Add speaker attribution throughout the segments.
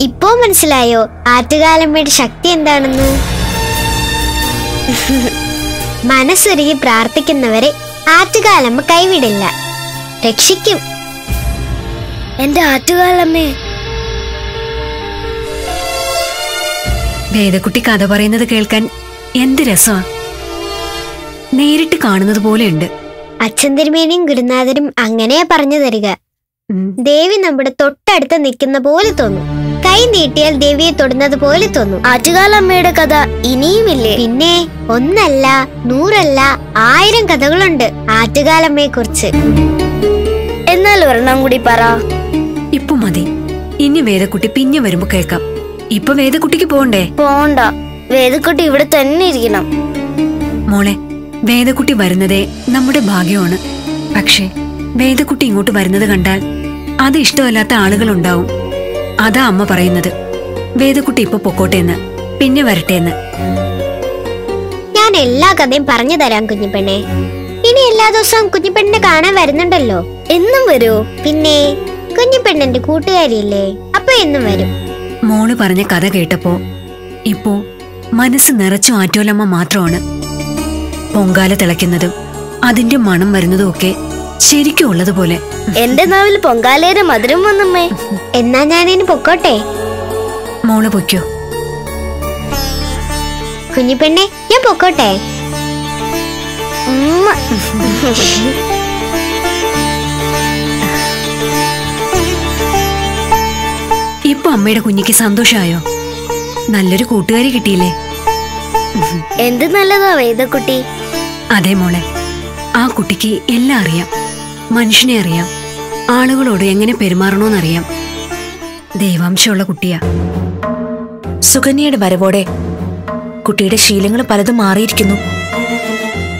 Speaker 1: ഇപ്പോ മനസ്സിലായോ? ആറ്റുകാലമ്മയുടെ ശക്തി എന്താണെന്ന്? മനസ്സൊരുകി പ്രാർത്ഥിക്കുന്നവരെ ആറ്റുകാലമ്മ കൈവിടില്ല. രക്ഷിക്കും.
Speaker 2: എന്റെ ആറ്റുകാലമ്മേ.
Speaker 3: വേദക്കുട്ടി കഥ പറയുന്നത് കേൾക്കാൻ എന്ത് രസമാ നേരിട്ട് കാണുന്നത് പോലെയുണ്ട്.
Speaker 1: അച്ഛൻ തിരുമേനിയും ഗുരുനാഥരും അങ്ങനെയാ പറഞ്ഞു തരിക. ദേവി നമ്മുടെ തൊട്ടടുത്ത് നിൽക്കുന്ന പോലെ തോന്നും. കൈ നീട്ടിയാൽ ദേവിയെ തൊടുന്നത് പോലെ തോന്നും.
Speaker 2: ആറ്റുകാലമ്മയുടെ കഥ ഇനിയുമില്ലേ?
Speaker 1: പിന്നെ ഒന്നല്ല നൂറല്ല ആയിരം കഥകളുണ്ട് ആറ്റുകാലമ്മയെ കുറിച്ച്
Speaker 2: എന്നാൽ ഒരെണ്ണം കൂടി പറ.
Speaker 3: ഇപ്പൊ മതി. ഇനി വേദക്കുട്ടി പിന്നെ വരുമ്പോ കേൾക്കാം. ഇപ്പൊ വേദക്കുട്ടിക്ക് പോണ്ടേ?
Speaker 2: പോണ്ട. വേദക്കുട്ടി ഇവിടെ തന്നെ ഇരിക്കണം.
Speaker 3: മോളെ വേദക്കുട്ടി വരുന്നതേ നമ്മുടെ ഭാഗ്യമാണ്. പക്ഷേ വേദക്കുട്ടി ഇങ്ങോട്ട് വരുന്നത് കണ്ടാൽ അത് ഇഷ്ടമല്ലാത്ത ആളുകളുണ്ടാവും. അതാ അമ്മ പറയുന്നത്. വേദക്കുട്ടി ഇപ്പൊ പൊക്കോട്ടെ എന്ന് പിന്നെ വരട്ടെന്ന്.
Speaker 1: ഞാൻ എല്ലാ കഥയും പറഞ്ഞു തരാം കുഞ്ഞിപ്പെണ്ണെ. ഇനി എല്ലാ ദിവസവും കുഞ്ഞിപ്പെണ്ണിനെ കാണാൻ വരുന്നുണ്ടല്ലോ.
Speaker 2: എന്നും വരൂ.
Speaker 1: പിന്നെ കുഞ്ഞിപ്പെണ്ണിന്റെ കൂട്ടുകാരിയല്ലേ? അപ്പൊ എന്നും വരും.
Speaker 3: മോൾ പറഞ്ഞ കഥ കേട്ടപ്പോ ഇപ്പോ മനസ്സ് നിറച്ചു ആറ്റോലമ്മ മാത്രമാണ്. പൊങ്കാല തിളയ്ക്കുന്നതും അതിന്റെ മണം വരുന്നതും ഒക്കെ ശരിക്കും ഉള്ളതുപോലെ.
Speaker 2: എന്റെ നാവിൽ പൊങ്കാലയുടെ മധുരം വന്നമ്മേ.
Speaker 1: എന്നാ ഞാൻ ഇനി പൊക്കോട്ടെ?
Speaker 3: മോൾ പൊയ്ക്കോ.
Speaker 1: കുഞ്ഞിപ്പെണ്ണെ ഞാൻ പൊക്കോട്ടെ.
Speaker 3: ഇപ്പൊ അമ്മയുടെ കുഞ്ഞിക്ക് സന്തോഷമായോ നല്ലൊരു കൂട്ടുകാരി കിട്ടിയില്ലേ?
Speaker 2: എന്ത് നല്ലതാ വേദക്കുട്ടി?
Speaker 3: അതെ മോളെ. ആ കുട്ടിക്ക് എല്ലാം അറിയാം. മനുഷ്യനെ അറിയാം. ആളുകളോട് എങ്ങനെ പെരുമാറണോന്നറിയാം. ദൈവാംശമുള്ള കുട്ടിയാ.
Speaker 4: സുകന്യയുടെ വരവോടെ കുട്ടിയുടെ ശീലങ്ങൾ പലതും മാറിയിരിക്കുന്നു.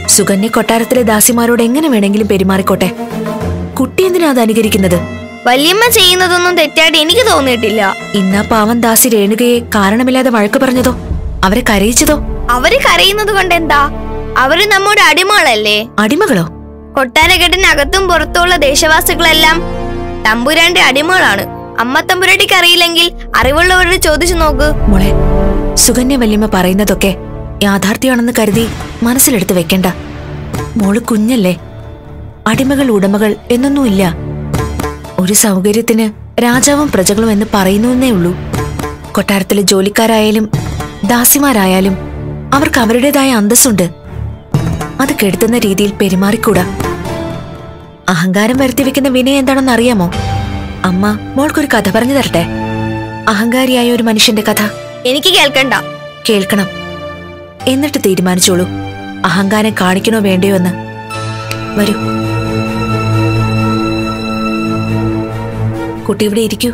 Speaker 4: സുകന്യ കൊട്ടാരത്തിലെ ദാസിമാരോട് എങ്ങനെ വേണമെങ്കിലും പെരുമാറിക്കോട്ടെ. കുട്ടി എന്തിനാ അത് അനുകരിക്കുന്നത്?
Speaker 2: വല്യമ്മ ചെയ്യുന്നതൊന്നും തെറ്റായിട്ട് എനിക്ക് തോന്നിയിട്ടില്ല.
Speaker 4: ഇന്നാ പാവം ദാസി രേണുകയെ കാരണമില്ലാതെ വഴക്ക് പറഞ്ഞതോ? അവരെ കരയിച്ചതോ?
Speaker 2: അവർ കരയുന്നത് കൊണ്ട് എന്താ അവർ നമ്മുടെ അടിമകളല്ലേ?
Speaker 4: അടിമകളോ?
Speaker 2: കൊട്ടാരക്കെട്ടിനകത്തും പുറത്തുള്ള ദേശവാസികളെല്ലാം തമ്പുരാന്റെ അടിമകളാണ്. അമ്മ തമ്പുരാട്ടിക്ക് അറിയില്ലെങ്കിൽ അറിവുള്ളവരോട് ചോദിച്ചു നോക്ക്.
Speaker 4: മോളെ സുകന്യ വല്യമ്മ പറയുന്നതൊക്കെ യാഥാർത്ഥ്യമാണെന്ന് കരുതി മനസ്സിലെടുത്ത് വെക്കണ്ട. മോൾ കുഞ്ഞല്ലേ? അടിമകൾ ഉടമകൾ എന്നൊന്നുമില്ല. ഒരു സൗകര്യത്തിന് രാജാവും പ്രജകളും എന്ന് പറയുന്നുവെന്നേ ഉള്ളൂ. കൊട്ടാരത്തിലെ ജോലിക്കാരായാലും ദാസിമാരായാലും അവർക്ക് അവരുടേതായ അന്തസ്സുണ്ട്. അത് കെടുത്തുന്ന രീതിയിൽ പെരുമാറിക്കൂടാ. അഹങ്കാരം വരുത്തി വെക്കുന്ന വിനയ എന്താണെന്ന് അറിയാമോ? അമ്മ മോൾക്കൊരു കഥ പറഞ്ഞു തരട്ടെ? അഹങ്കാരിയായ ഒരു മനുഷ്യന്റെ കഥ.
Speaker 2: എനിക്ക് കേൾക്കണ്ട.
Speaker 4: കേൾക്കണം. എന്നിട്ട് തീരുമാനിച്ചോളൂ. അഹങ്കാരം കാണിക്കണോ വേണ്ടയോ എന്ന്. വരൂ. കുട്ടി ഇവിടെ ഇരിക്കൂ.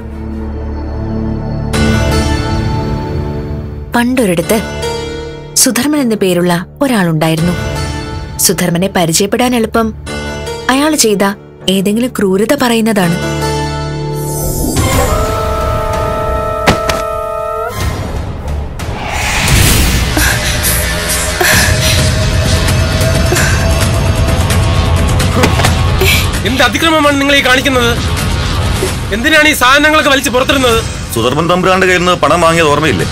Speaker 4: പണ്ടൊരിടത്ത് സുധർമ്മൻ എന്ന പേരുള്ള ഒരാളുണ്ടായിരുന്നു. സുധർമ്മനെ പരിചയപ്പെടാൻ എളുപ്പം. അയാൾ ചെയ്ത ഏതെങ്കിലും ക്രൂരത പറയുന്നതാണ്.
Speaker 5: എന്ത് അതിക്രമമാണ് നിങ്ങൾ ഈ കാണിക്കുന്നത്? എന്തിനാണ് ഈ സാധനങ്ങളൊക്കെ വലിച്ചു പുറത്തിരുന്നത്
Speaker 6: സുധർമ്മൻ തമ്പുരാന്റെ കയ്യിൽ നിന്ന് പണം വാങ്ങിയത് ഓർമ്മയില്ലേ?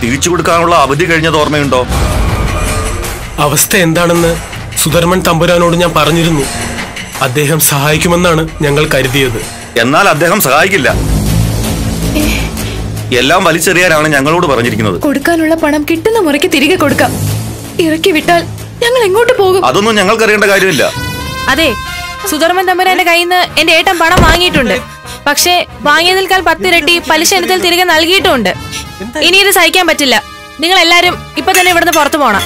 Speaker 6: തിരിച്ചു കൊടുക്കാനുള്ള അവധി കഴിഞ്ഞത് ഓർമ്മയുണ്ടോ?
Speaker 5: അവസ്ഥ എന്താണെന്ന് സുധർമ്മൻ തമ്പുരാനോട് ഞാൻ പറഞ്ഞിരുന്നു. അദ്ദേഹം സഹായിക്കുമെന്നാണ് ഞങ്ങൾ കരുതിയത്.
Speaker 6: എന്നാൽ അദ്ദേഹം സഹായിക്കില്ല. എല്ലാം വലിച്ചെറിയാനാണ് ഞങ്ങളോട് പറഞ്ഞിരിക്കുന്നത്.
Speaker 7: കൊടുക്കാനുള്ള പണം കിട്ടുന്ന മുറയ്ക്ക് തിരികെ കൊടുക്കാം. ഇറക്കി വിട്ടാൽ ഞങ്ങൾ എങ്ങോട്ട് പോകും?
Speaker 6: അതൊന്നും ഞങ്ങൾക്ക് അറിയേണ്ട കാര്യമില്ല.
Speaker 8: അതെ സുധർമ്മൻ തമ്പുരാന്റെ കയ്യിൽ നിന്ന് എന്റെ ഏട്ടൻ പണം വാങ്ങിയിട്ടുണ്ട്. പക്ഷേ വാങ്ങിയതിൽക്കാൽ പത്തിരട്ടി പലിശ ഇനത്തിൽ തിരികെ നൽകിയിട്ടുമുണ്ട്. ഇനി ഇത് സഹിക്കാൻ പറ്റില്ല. നിങ്ങൾ എല്ലാരും ഇപ്പൊ തന്നെ ഇവിടുന്ന് പുറത്തു പോണം.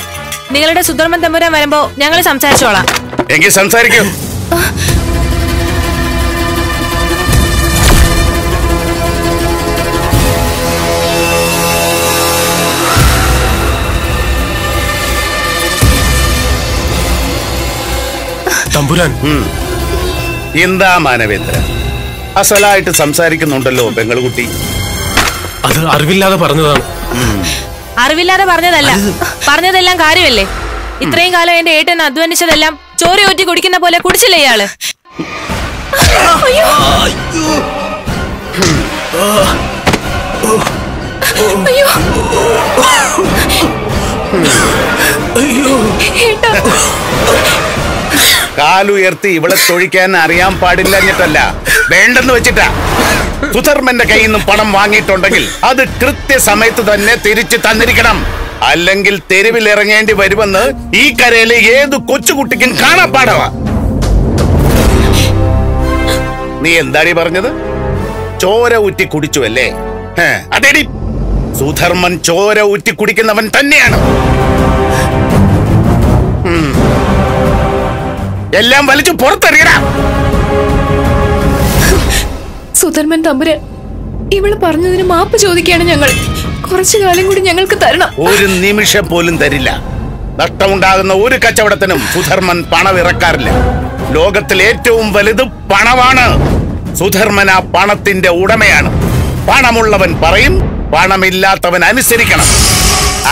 Speaker 8: നിങ്ങളുടെ സുധർമ്മൻ തമ്പുരാൻ വരുമ്പോ ഞങ്ങൾ സംസാരിച്ചോളാം.
Speaker 6: എങ്കിൽ സംസാരിക്കും.
Speaker 5: തമ്പുരാൻ.
Speaker 9: എന്താ മാനവേന്ദ്ര അസലായിട്ട് സംസാരിക്കുന്നുണ്ടല്ലോ പെങ്ങളുകുട്ടി
Speaker 5: അത് അറിവില്ലാതെ പറഞ്ഞതാണ്.
Speaker 8: അറിവില്ലാതെ പറഞ്ഞതല്ല. പറഞ്ഞതെല്ലാം കാര്യമല്ലേ? ഇത്രയും കാലം എന്റെ ഏട്ടൻ അധ്വാനിച്ചതെല്ലാം ചോര ഊറ്റി കുടിക്കുന്ന പോലെ കുടിച്ചില്ലേ ഇയാൾ?
Speaker 9: കാലുയർത്തി ഇവളെ തൊഴിക്കാൻ അറിയാൻ പാടില്ല എന്നിട്ടല്ല. വേണ്ടെന്ന് വെച്ചിട്ടാ. സുധർമ്മന്റെ കയ്യിൽ നിന്നും പണം വാങ്ങിയിട്ടുണ്ടെങ്കിൽ അത് കൃത്യസമയത്ത് തന്നെ തിരിച്ചു തന്നിരിക്കണം. അല്ലെങ്കിൽ തെരുവിൽ ഇറങ്ങേണ്ടി വരുമെന്ന് ഈ കരയിലെ ഏത് കൊച്ചുകുട്ടിക്കും പാടവാ നീ എന്താടി പറഞ്ഞത്? ചോര ഊറ്റി കുടിച്ചു അല്ലേ? അതേടി. സുധർമ്മൻ ചോര ഊറ്റി കുടിക്കുന്നവൻ തന്നെയാണ്. എല്ലാം വലിച്ചു പുറത്തെറിയടാ.
Speaker 7: സുധർമ്മൻ തമ്പുരാൻ. ഇവൾ പറഞ്ഞതിന് മാപ്പ് ചോദിക്കുകയാണ് ഞങ്ങൾ. കുറച്ചു കാലം കൂടി ഞങ്ങൾക്ക് തരണം.
Speaker 9: ഒരു നിമിഷം പോലും തരില്ല. നഷ്ടമുണ്ടാകുന്ന ഒരു കച്ചവടത്തിനും സുധർമ്മൻ പണമിറക്കാറില്ല. ലോകത്തിൽ ഏറ്റവും വലുത് പണമാണ്. സുധർമ്മൻ ആ പണത്തിന്റെ ഉടമയാണ്. പണമുള്ളവൻ പറയും പണമില്ലാത്തവൻ അനുസരിക്കണം.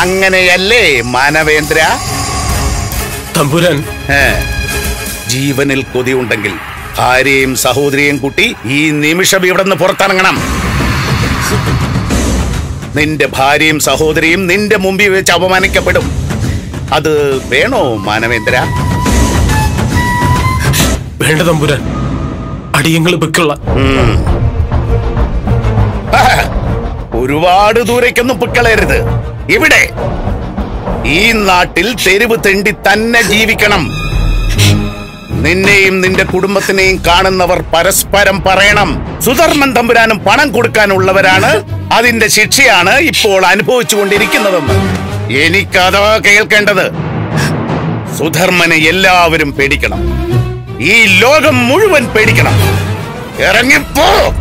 Speaker 9: അങ്ങനെയല്ലേ മാനവേന്ദ്ര?
Speaker 5: തമ്പുരൻ
Speaker 9: ജീവനിൽ കൊതിയുണ്ടെങ്കിൽ ഭാര്യയും സഹോദരിയും കൂട്ടി ഈ നിമിഷം ഇവിടെ നിന്ന് പുറത്തിറങ്ങണം. നിന്റെ ഭാര്യയും സഹോദരിയും നിന്റെ മുമ്പിൽ വെച്ച് അപമാനിക്കപ്പെടും. അത് വേണോ മാനവേന്ദ്ര?
Speaker 5: വേണ്ട തമ്പുരാൻ. അടിയങ്ങൾ വെക്കുള്ള
Speaker 9: ഒരുപാട് ദൂരേക്കൊന്നും പിക്കളയരുത് ഇവിടെ ഈ നാട്ടിൽ തെരുവ് തെണ്ടി തന്നെ ജീവിക്കണം. നിന്നെയും നിന്റെ കുടുംബത്തിനെയും കാണുന്നവർ പരസ്പരം പറയണം. സുധർമ്മൻ തമ്പുരാനും പണം കൊടുക്കാനുള്ളവരാണ്. അതിന്റെ ശിക്ഷയാണ് ഇപ്പോൾ അനുഭവിച്ചുകൊണ്ടിരിക്കുന്നതെന്ന് എനിക്കഥവാ കേൾക്കേണ്ടത്. സുധർമ്മനെ എല്ലാവരും പേടിക്കണം. ഈ ലോകം മുഴുവൻ പേടിക്കണം. ഇറങ്ങിപ്പോ!